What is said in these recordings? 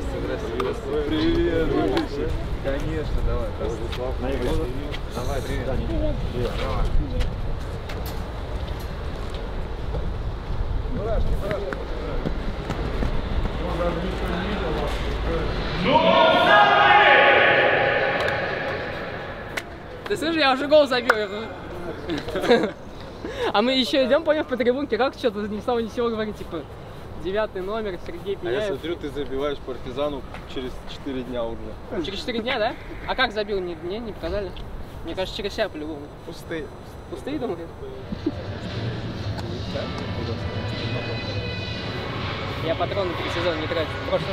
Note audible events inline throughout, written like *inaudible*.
Здрасте, здрасте, здрасте. Привет, дружище. Конечно, давай. Давай, привет. Давай. Барашки, барашки. Ты слышишь, я уже гол забил. *laughs* А мы еще идем, понял, по трибунке, как что-то ни с того ни сего говорит, типа, девятый номер, Сергей А я Пеняев. смотрю, ты забиваешь партизану через 4 дня уже. Через 4 дня, да? А как забил? Не, не, не показали? Мне кажется, через себя по-любому. Пустые. Пустые, думаю? Я патроны три сезона не тратил. В прошлом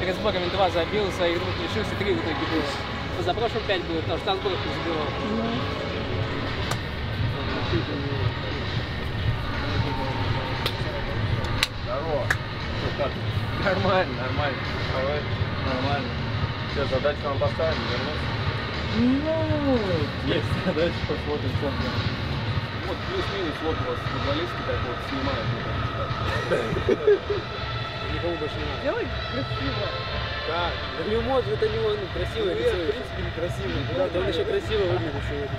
перед сборами два забил, своих двух лишился, три в итоге было. За прошлым пять было, потому что там сборов не забивал. Здорово. Ну? Нормально, нормально. Давай. Нормально. Все, задачу вам поставим, вернуться? Ну, есть *laughs* задача, посмотрим, что там. Вот плюс-минус, вот у вас футболистки так вот снимают. Никому больше не надо. Делай красиво. Как? Да не может, это не он, красивый Нет, в принципе, некрасивый. Да, да он еще красиво выглядит сегодня.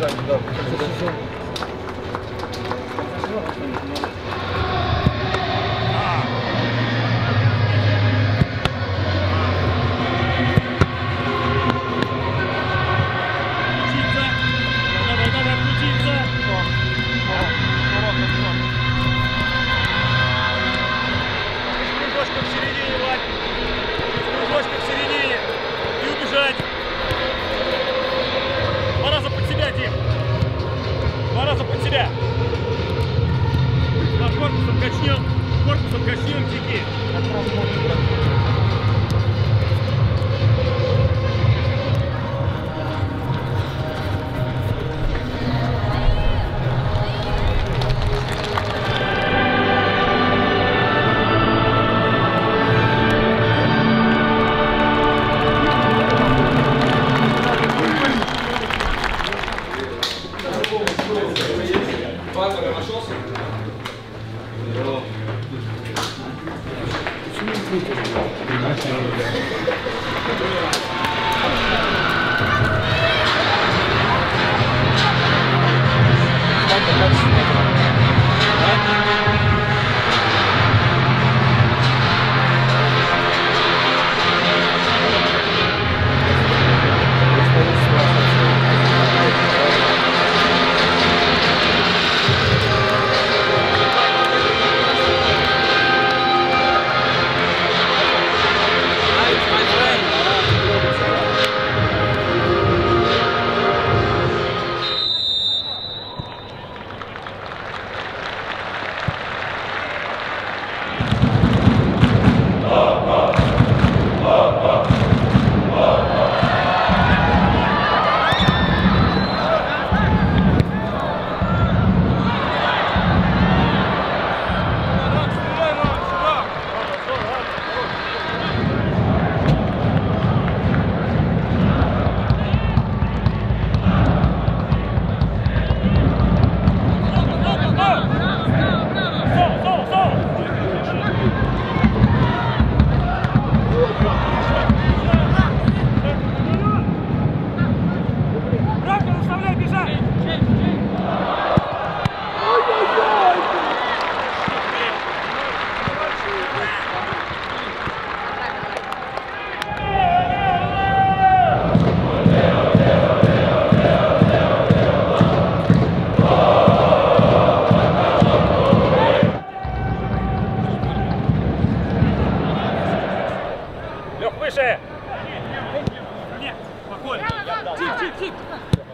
Давай,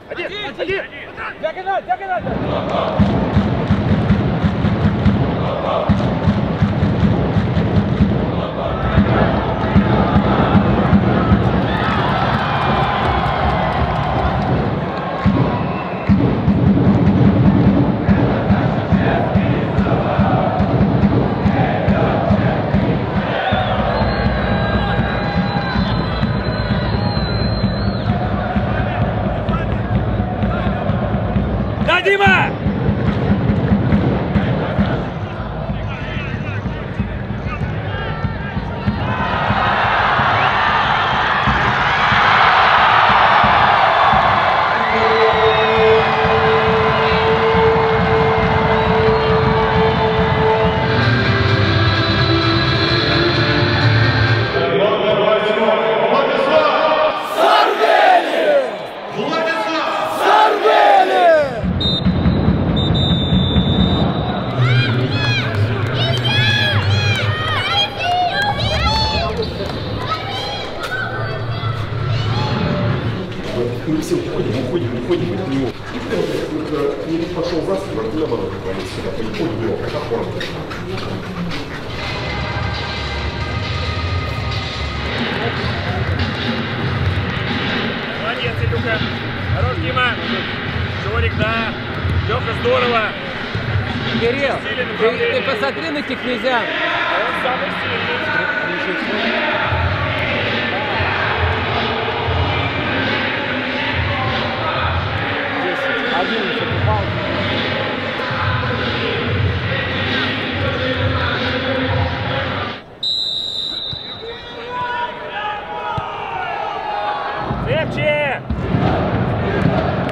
Один, один. Диагональ, диагональ. А наоборот, говорит сюда, уходим его, как оформлено. Молодец, Илюха. Хорош, Дима. Жорик, да. Леха, здорово. Кирилл, ты, ты посмотри на этих князян. Он самый сильный. Viva! Viva!